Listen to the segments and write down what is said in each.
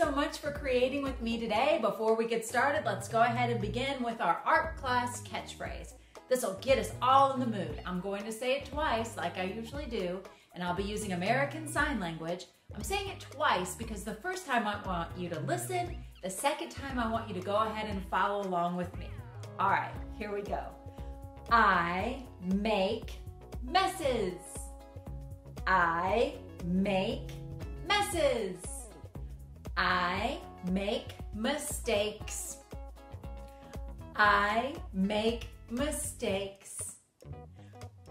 So much for creating with me today. Before we get started, let's go ahead and begin with our art class catchphrase. This will get us all in the mood. I'm going to say it twice like I usually do, and I'll be using American Sign Language. I'm saying it twice because the first time I want you to listen, the second time I want you to go ahead and follow along with me. All right, here we go. I make messes. I make messes. I make mistakes. I make mistakes.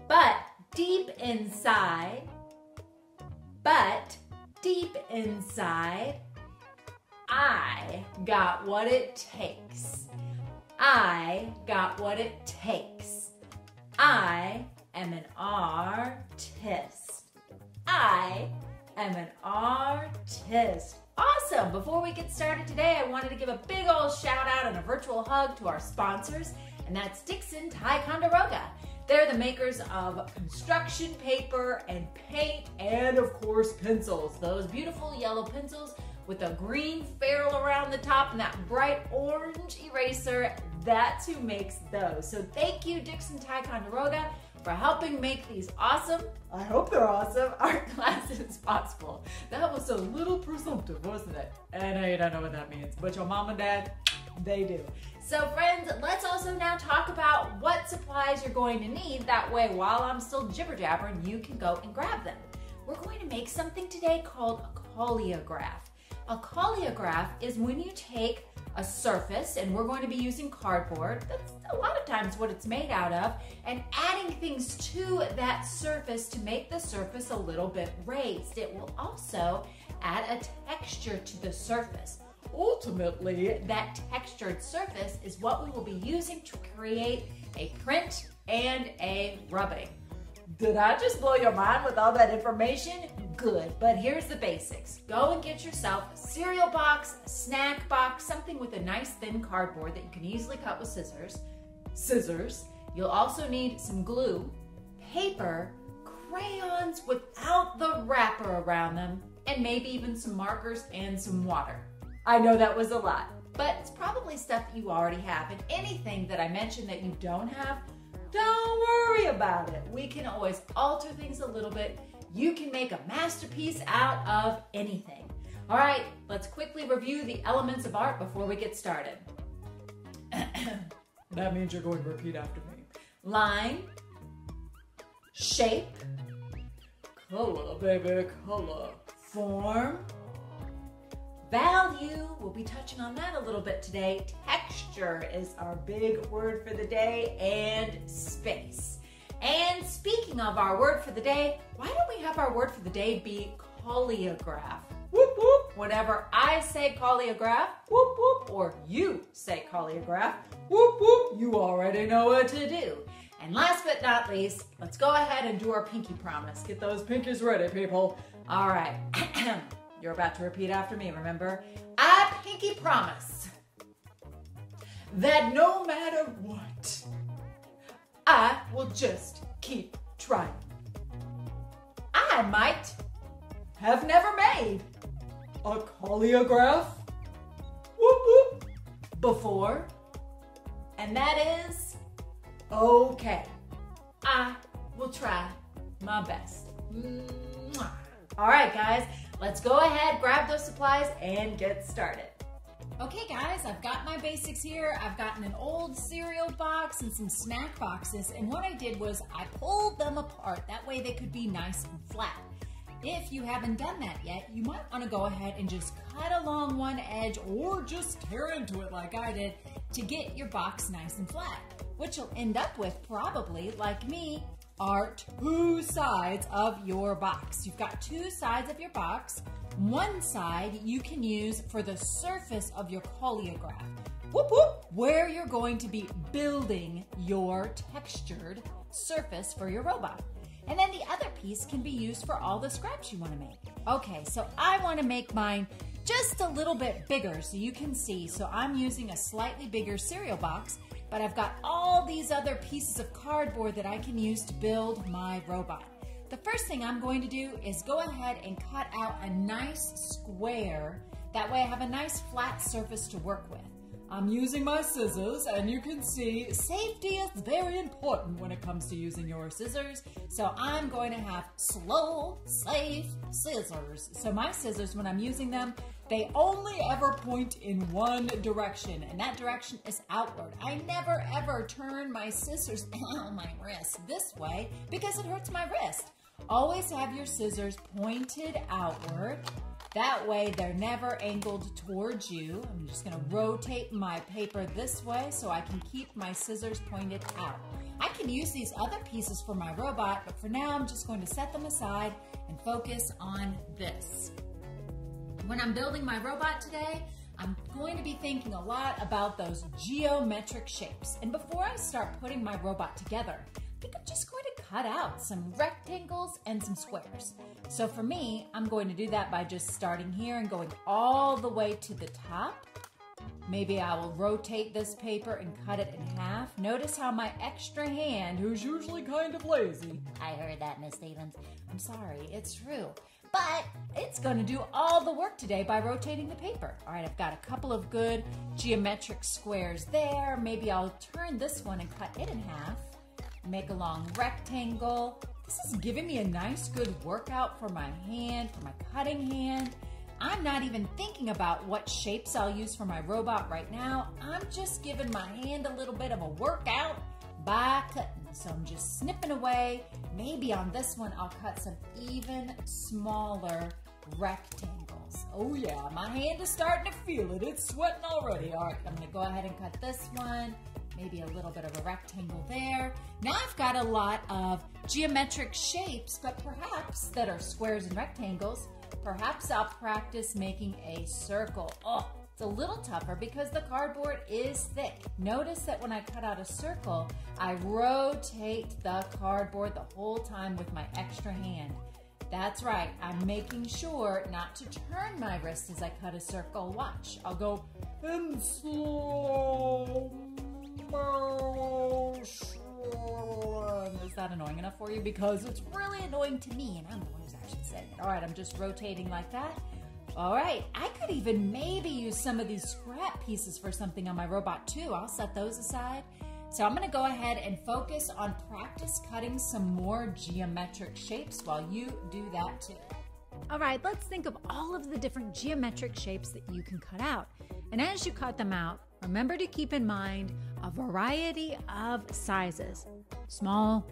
But deep inside, but deep inside, I got what it takes. I got what it takes. I am an artist. I am an artist. Awesome! Before we get started today, I wanted to give a big old shout out and a virtual hug to our sponsors, and that's Dixon Ticonderoga. They're the makers of construction paper and paint, and of course, pencils. Those beautiful yellow pencils with a green ferrule around the top and that bright orange eraser. That's who makes those. So thank you, Dixon Ticonderoga for helping make these awesome, I hope they're awesome, art classes possible. That was a little presumptive, wasn't it? And I don't know what that means, but your mom and dad, they do. So friends, let's also now talk about what supplies you're going to need. That way, while I'm still jibber jabbering, you can go and grab them. We're going to make something today called a collagraph. A collagraph is when you take a surface, and we're going to be using cardboard. That's a lot of times what it's made out of, and adding things to that surface to make the surface a little bit raised. It will also add a texture to the surface. Ultimately, that textured surface is what we will be using to create a print and a rubbing. Did I just blow your mind with all that information? Good, but here's the basics. Go and get yourself a cereal box, a snack box, something with a nice thin cardboard that you can easily cut with scissors. Scissors. You'll also need some glue, paper, crayons without the wrapper around them, and maybe even some markers and some water. I know that was a lot, but it's probably stuff that you already have. And anything that I mentioned that you don't have, don't worry about it. We can always alter things a little bit you can make a masterpiece out of anything. All right, let's quickly review the elements of art before we get started. that means you're going to repeat after me. Line, shape, color, baby, color, form, value. We'll be touching on that a little bit today. Texture is our big word for the day, and space. And speaking of our word for the day, why don't we have our word for the day be collagraph? Whoop whoop. Whenever I say collagraph, whoop whoop, or you say collagraph, whoop whoop, you already know what to do. And last but not least, let's go ahead and do our pinky promise. Get those pinkies ready, people. All right. You're about to repeat after me, remember? I pinky promise that no matter what, I will just keep trying. I might have never made a collagraph whoop, whoop, before, and that is okay. I will try my best. All right, guys, let's go ahead, grab those supplies, and get started. Okay guys, I've got my basics here. I've gotten an old cereal box and some snack boxes. And what I did was I pulled them apart. That way they could be nice and flat. If you haven't done that yet, you might want to go ahead and just cut along one edge or just tear into it like I did to get your box nice and flat. What you'll end up with probably, like me, are two sides of your box. You've got two sides of your box. One side you can use for the surface of your collagraph, whoop, whoop, where you're going to be building your textured surface for your robot. And then the other piece can be used for all the scraps you want to make. Okay, so I want to make mine just a little bit bigger so you can see. So I'm using a slightly bigger cereal box but I've got all these other pieces of cardboard that I can use to build my robot. The first thing I'm going to do is go ahead and cut out a nice square That way I have a nice flat surface to work with. I'm using my scissors, and you can see safety is very important when it comes to using your scissors. So I'm going to have slow, safe scissors. So my scissors, when I'm using them, they only ever point in one direction, and that direction is outward. I never ever turn my scissors on my wrist this way because it hurts my wrist. Always have your scissors pointed outward that way they're never angled towards you. I'm just gonna rotate my paper this way so I can keep my scissors pointed out. I can use these other pieces for my robot, but for now I'm just going to set them aside and focus on this. When I'm building my robot today, I'm going to be thinking a lot about those geometric shapes. And before I start putting my robot together, I think I'm just going to cut out some rectangles and some squares. So for me, I'm going to do that by just starting here and going all the way to the top. Maybe I will rotate this paper and cut it in half. Notice how my extra hand, who's usually kind of lazy, I heard that, Miss Stephens. I'm sorry, it's true. But it's gonna do all the work today by rotating the paper. All right, I've got a couple of good geometric squares there. Maybe I'll turn this one and cut it in half make a long rectangle. This is giving me a nice good workout for my hand, for my cutting hand. I'm not even thinking about what shapes I'll use for my robot right now. I'm just giving my hand a little bit of a workout by cutting. So I'm just snipping away. Maybe on this one, I'll cut some even smaller rectangles. Oh yeah, my hand is starting to feel it. It's sweating already. All right, I'm gonna go ahead and cut this one maybe a little bit of a rectangle there. Now I've got a lot of geometric shapes, but perhaps that are squares and rectangles. Perhaps I'll practice making a circle. Oh, it's a little tougher because the cardboard is thick. Notice that when I cut out a circle, I rotate the cardboard the whole time with my extra hand. That's right, I'm making sure not to turn my wrist as I cut a circle. Watch, I'll go in slow is that annoying enough for you? Because it's really annoying to me, and I'm the one who's actually saying it. All right, I'm just rotating like that. All right, I could even maybe use some of these scrap pieces for something on my robot too. I'll set those aside. So I'm gonna go ahead and focus on practice cutting some more geometric shapes while you do that too. All right, let's think of all of the different geometric shapes that you can cut out. And as you cut them out, remember to keep in mind a variety of sizes small,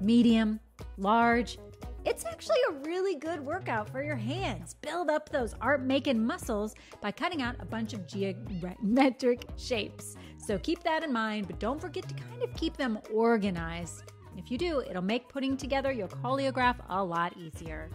medium, large. It's actually a really good workout for your hands. Build up those art making muscles by cutting out a bunch of geometric shapes. So keep that in mind, but don't forget to kind of keep them organized. If you do, it'll make putting together your collagraph a lot easier.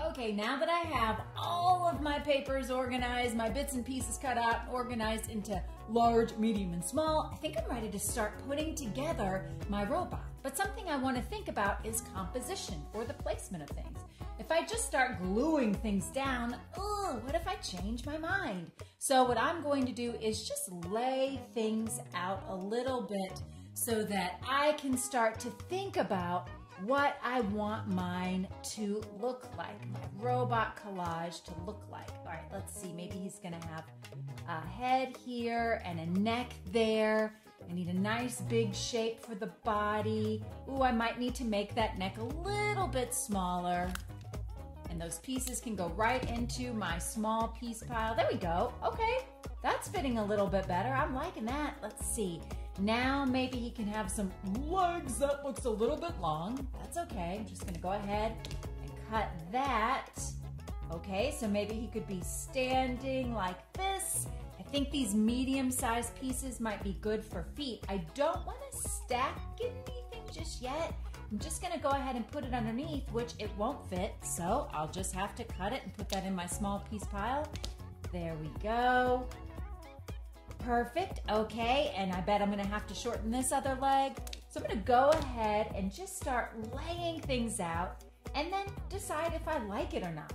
Okay, now that I have all of my papers organized, my bits and pieces cut out, organized into large, medium, and small, I think I'm ready to start putting together my robot. But something I want to think about is composition or the placement of things. If I just start gluing things down, oh, what if I change my mind? So what I'm going to do is just lay things out a little bit so that I can start to think about what I want mine to look like, my robot collage to look like. All right, let's see. Maybe he's gonna have a head here and a neck there. I need a nice big shape for the body. Ooh, I might need to make that neck a little bit smaller. And those pieces can go right into my small piece pile. There we go. Okay, that's fitting a little bit better. I'm liking that. Let's see. Now maybe he can have some legs. That looks a little bit long. That's okay. I'm just gonna go ahead and cut that. Okay, so maybe he could be standing like this. I think these medium-sized pieces might be good for feet. I don't wanna stack anything just yet. I'm just gonna go ahead and put it underneath, which it won't fit. So I'll just have to cut it and put that in my small piece pile. There we go. Perfect, okay, and I bet I'm gonna have to shorten this other leg. So I'm gonna go ahead and just start laying things out and then decide if I like it or not.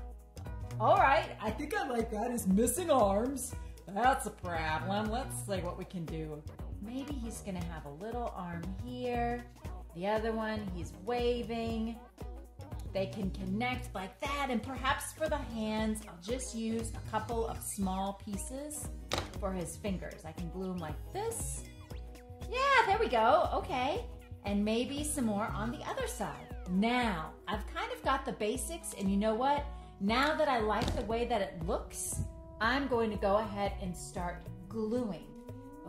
All right, I think I like that. He's missing arms. That's a problem. Let's see what we can do. Maybe he's gonna have a little arm here. The other one, he's waving. they can connect like that. And perhaps for the hands, I'll just use a couple of small pieces for his fingers. I can glue them like this. Yeah, there we go. Okay. And maybe some more on the other side. Now, I've kind of got the basics, and you know what? Now that I like the way that it looks, I'm going to go ahead and start gluing.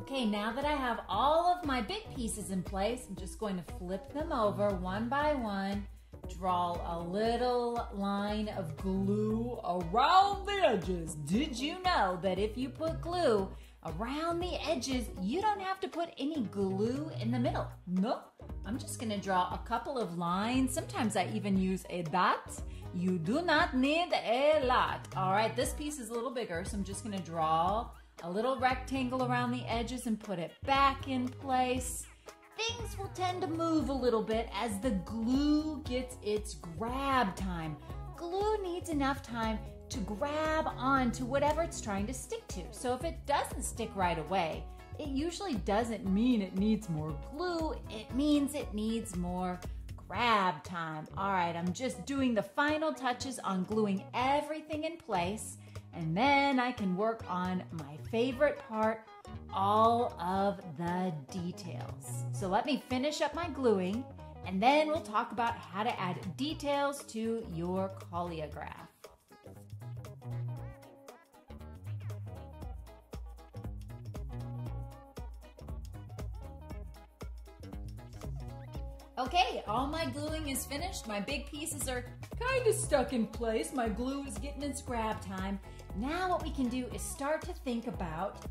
Okay, now that I have all of my big pieces in place, I'm just going to flip them over one by one, draw a little line of glue around the edges. Did you know that if you put glue around the edges, you don't have to put any glue in the middle? No, I'm just gonna draw a couple of lines. Sometimes I even use a dot. You do not need a lot. All right, this piece is a little bigger, so I'm just gonna draw a little rectangle around the edges and put it back in place. Things will tend to move a little bit as the glue gets its grab time. Glue needs enough time to grab onto whatever it's trying to stick to. So if it doesn't stick right away, it usually doesn't mean it needs more glue. It means it needs more grab time. All right, I'm just doing the final touches on gluing everything in place and then I can work on my favorite part, all of the details. So let me finish up my gluing and then we'll talk about how to add details to your collagraph. Okay, all my gluing is finished. My big pieces are kind of stuck in place. My glue is getting its grab time. Now what we can do is start to think about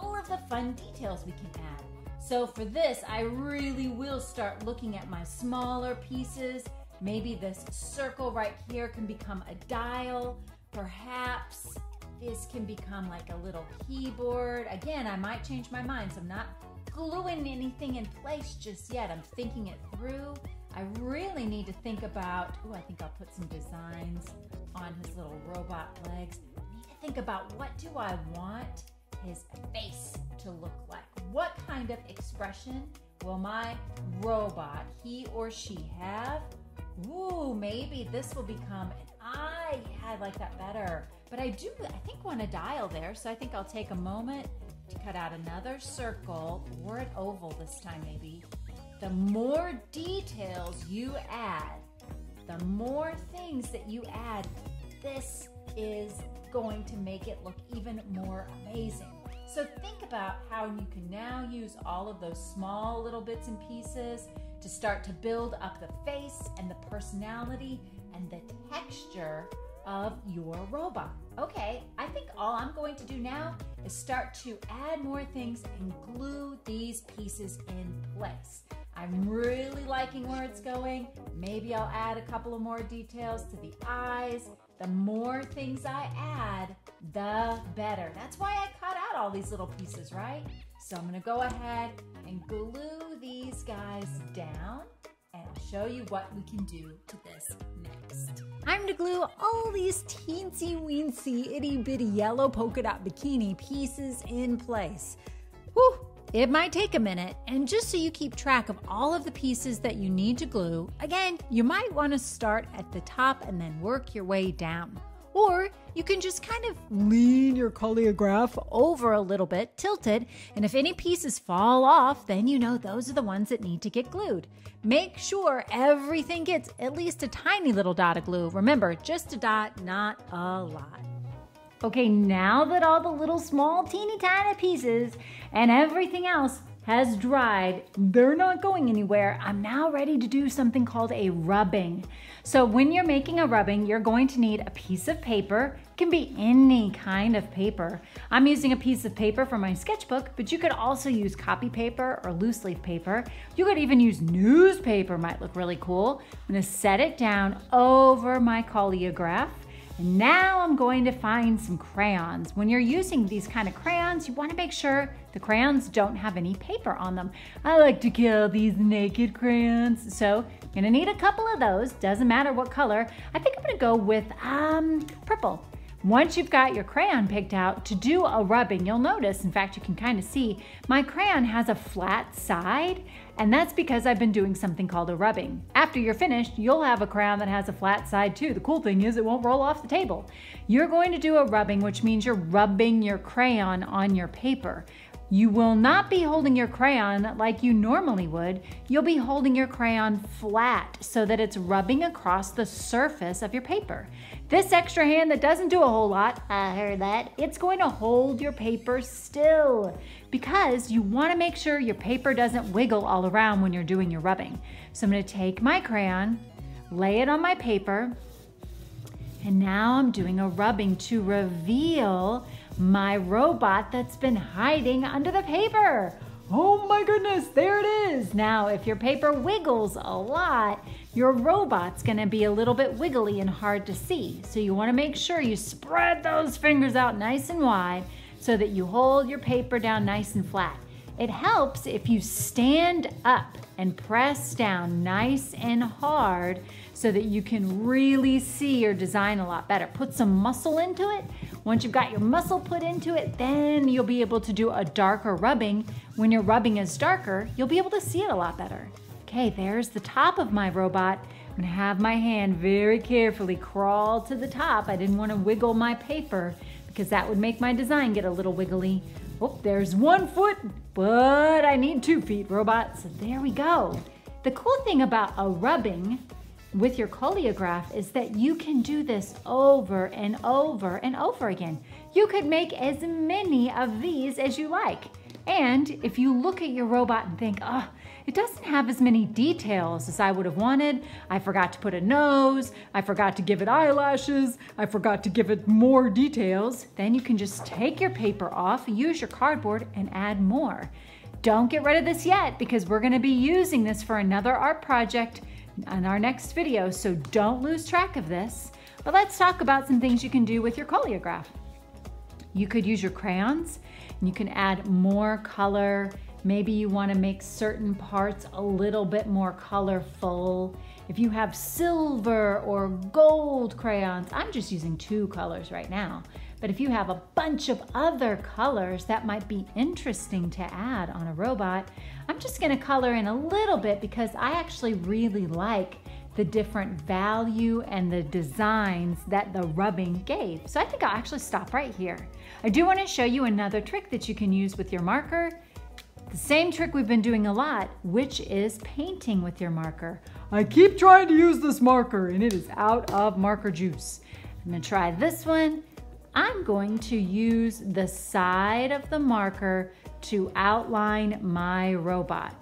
all of the fun details we can add. So for this, I really will start looking at my smaller pieces. Maybe this circle right here can become a dial. Perhaps this can become like a little keyboard. Again, I might change my mind, so I'm not gluing anything in place just yet. I'm thinking it through. I really need to think about, oh, I think I'll put some designs on his little robot legs I need to think about what do I want his face to look like? What kind of expression will my robot, he or she, have? Ooh, maybe this will become an eye. Yeah, I like that better. But I do, I think, want a dial there. So I think I'll take a moment to cut out another circle or an oval this time, maybe. The more details you add, the more things that you add, this is going to make it look even more amazing. So think about how you can now use all of those small little bits and pieces to start to build up the face and the personality and the texture of your robot. Okay, I think all I'm going to do now is start to add more things and glue these pieces in place. I'm really liking where it's going. Maybe I'll add a couple of more details to the eyes the more things I add, the better. That's why I cut out all these little pieces, right? So I'm gonna go ahead and glue these guys down and I'll show you what we can do to this next. I'm to glue all these teensy weensy itty bitty yellow polka dot bikini pieces in place. Whew, it might take a minute, and just so you keep track of all of the pieces that you need to glue, again, you might want to start at the top and then work your way down. Or you can just kind of lean your collagraph over a little bit, tilted, and if any pieces fall off, then you know those are the ones that need to get glued. Make sure everything gets at least a tiny little dot of glue. Remember, just a dot, not a lot. Okay, now that all the little small teeny tiny pieces and everything else has dried, they're not going anywhere. I'm now ready to do something called a rubbing. So when you're making a rubbing, you're going to need a piece of paper. It can be any kind of paper. I'm using a piece of paper for my sketchbook, but you could also use copy paper or loose leaf paper. You could even use newspaper, might look really cool. I'm gonna set it down over my collagraph. And now I'm going to find some crayons. When you're using these kind of crayons, you wanna make sure the crayons don't have any paper on them. I like to kill these naked crayons. So I'm gonna need a couple of those, doesn't matter what color. I think I'm gonna go with um, purple. Once you've got your crayon picked out to do a rubbing, you'll notice, in fact, you can kind of see my crayon has a flat side, and that's because I've been doing something called a rubbing. After you're finished, you'll have a crayon that has a flat side too. The cool thing is it won't roll off the table. You're going to do a rubbing, which means you're rubbing your crayon on your paper. You will not be holding your crayon like you normally would. You'll be holding your crayon flat so that it's rubbing across the surface of your paper. This extra hand that doesn't do a whole lot, I heard that, it's going to hold your paper still because you want to make sure your paper doesn't wiggle all around when you're doing your rubbing. So I'm going to take my crayon, lay it on my paper, and now I'm doing a rubbing to reveal my robot that's been hiding under the paper. Oh my goodness, there it is. Now, if your paper wiggles a lot, your robot's gonna be a little bit wiggly and hard to see. So you wanna make sure you spread those fingers out nice and wide so that you hold your paper down nice and flat. It helps if you stand up and press down nice and hard so that you can really see your design a lot better. Put some muscle into it once you've got your muscle put into it, then you'll be able to do a darker rubbing. When your rubbing is darker, you'll be able to see it a lot better. Okay, there's the top of my robot. I'm gonna have my hand very carefully crawl to the top. I didn't wanna wiggle my paper because that would make my design get a little wiggly. Oh, there's one foot, but I need two feet, robot. So there we go. The cool thing about a rubbing with your collagraph is that you can do this over and over and over again. You could make as many of these as you like. And if you look at your robot and think, oh, it doesn't have as many details as I would have wanted. I forgot to put a nose. I forgot to give it eyelashes. I forgot to give it more details. Then you can just take your paper off, use your cardboard, and add more. Don't get rid of this yet because we're gonna be using this for another art project in our next video, so don't lose track of this. But let's talk about some things you can do with your collagraph. You could use your crayons and you can add more color. Maybe you wanna make certain parts a little bit more colorful. If you have silver or gold crayons, I'm just using two colors right now. But if you have a bunch of other colors that might be interesting to add on a robot, I'm just gonna color in a little bit because I actually really like the different value and the designs that the rubbing gave. So I think I'll actually stop right here. I do wanna show you another trick that you can use with your marker. The same trick we've been doing a lot, which is painting with your marker. I keep trying to use this marker and it is out of marker juice. I'm gonna try this one I'm going to use the side of the marker to outline my robot.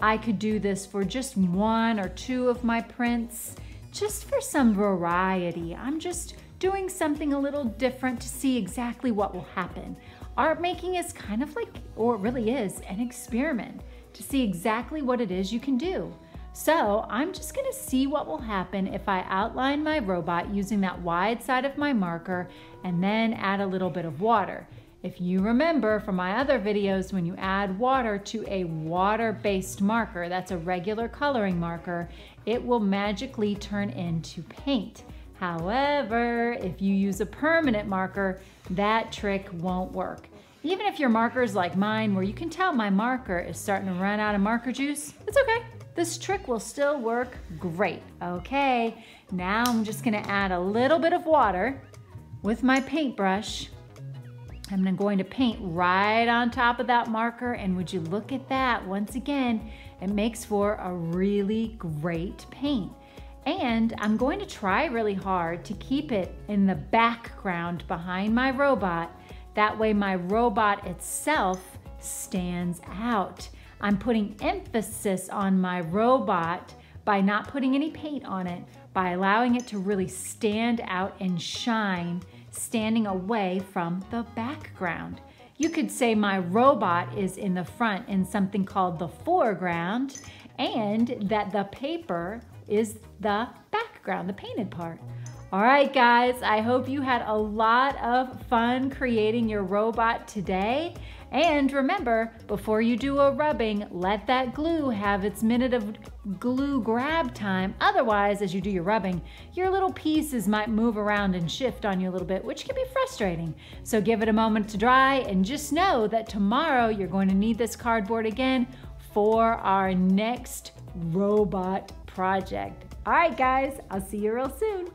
I could do this for just one or two of my prints, just for some variety. I'm just doing something a little different to see exactly what will happen. Art making is kind of like, or it really is, an experiment to see exactly what it is you can do. So I'm just gonna see what will happen if I outline my robot using that wide side of my marker and then add a little bit of water. If you remember from my other videos, when you add water to a water-based marker, that's a regular coloring marker, it will magically turn into paint. However, if you use a permanent marker, that trick won't work. Even if your marker is like mine, where you can tell my marker is starting to run out of marker juice, it's okay. This trick will still work great. Okay, now I'm just gonna add a little bit of water with my paintbrush. I'm going to paint right on top of that marker and would you look at that? Once again, it makes for a really great paint. And I'm going to try really hard to keep it in the background behind my robot. That way my robot itself stands out. I'm putting emphasis on my robot by not putting any paint on it, by allowing it to really stand out and shine, standing away from the background. You could say my robot is in the front in something called the foreground, and that the paper is the background, the painted part. All right, guys, I hope you had a lot of fun creating your robot today. And remember, before you do a rubbing, let that glue have its minute of glue grab time. Otherwise, as you do your rubbing, your little pieces might move around and shift on you a little bit, which can be frustrating. So give it a moment to dry and just know that tomorrow you're going to need this cardboard again for our next robot project. All right, guys, I'll see you real soon.